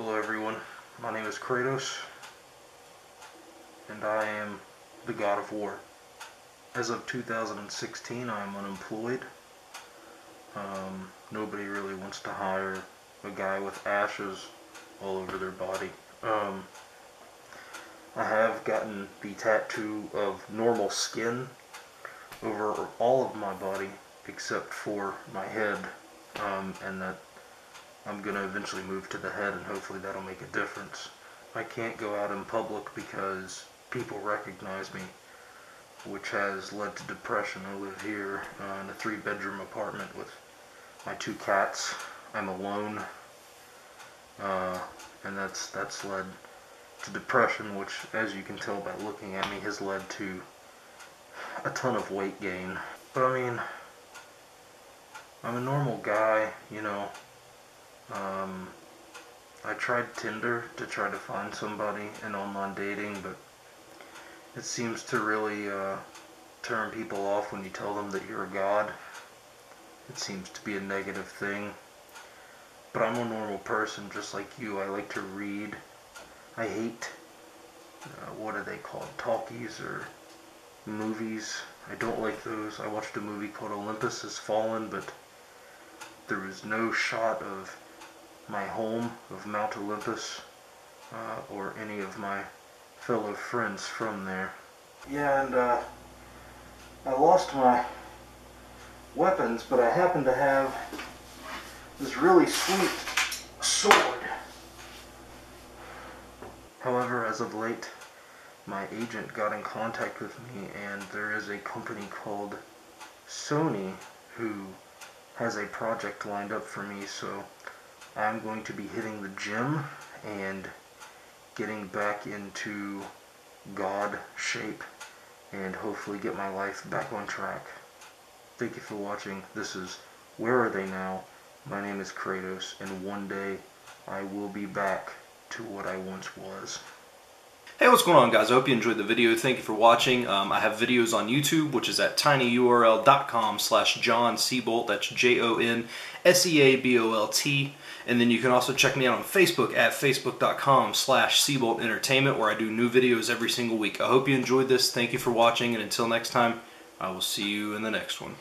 Hello everyone, my name is Kratos, and I am the God of War. As of 2016, I am unemployed. Um, nobody really wants to hire a guy with ashes all over their body. Um, I have gotten the tattoo of normal skin over all of my body except for my head, um, and that I'm going to eventually move to the head and hopefully that'll make a difference. I can't go out in public because people recognize me, which has led to depression. I live here uh, in a three bedroom apartment with my two cats. I'm alone, uh, and that's, that's led to depression, which as you can tell by looking at me has led to a ton of weight gain. But I mean, I'm a normal guy, you know, um, I tried Tinder to try to find somebody in online dating, but it seems to really uh, turn people off when you tell them that you're a god. It seems to be a negative thing. But I'm a normal person just like you. I like to read. I hate, uh, what are they called, talkies or movies. I don't like those. I watched a movie called Olympus Has Fallen, but there was no shot of my home of Mount Olympus uh, or any of my fellow friends from there. Yeah, and uh, I lost my weapons, but I happen to have this really sweet sword. However, as of late, my agent got in contact with me, and there is a company called Sony who has a project lined up for me, so I'm going to be hitting the gym and getting back into God shape and hopefully get my life back on track. Thank you for watching. This is Where Are They Now? My name is Kratos and one day I will be back to what I once was. Hey, what's going on guys? I hope you enjoyed the video. Thank you for watching. Um, I have videos on YouTube, which is at tinyurl.com slash Jon Seabolt. That's J-O-N-S-E-A-B-O-L-T. And then you can also check me out on Facebook at facebook.com slash Seabolt Entertainment, where I do new videos every single week. I hope you enjoyed this. Thank you for watching, and until next time, I will see you in the next one.